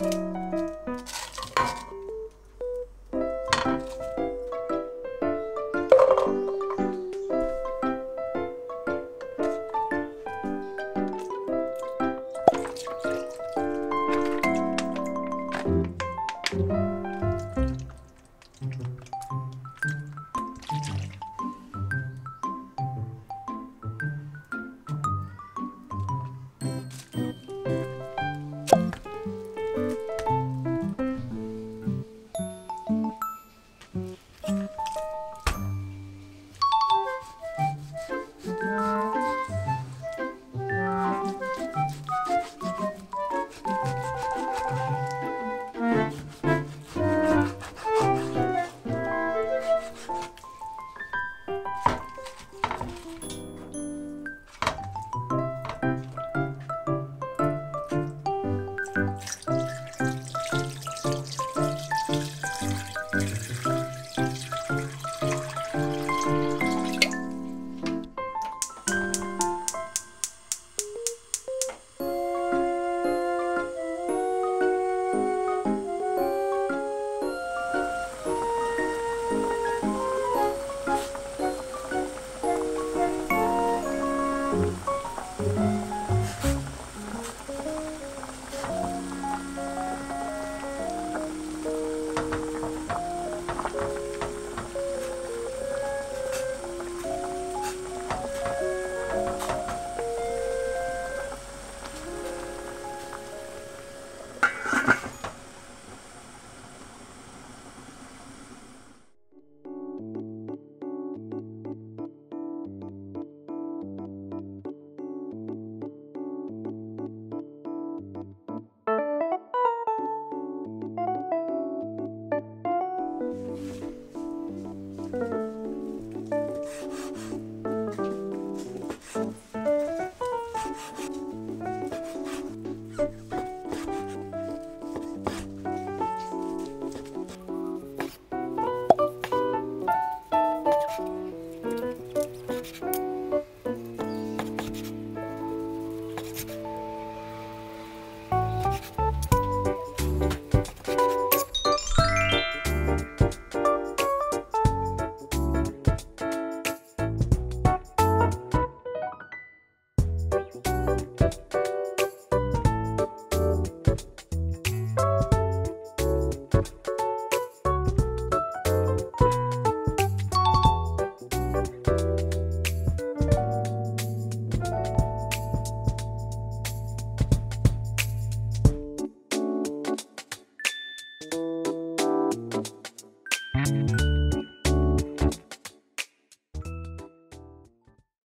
Música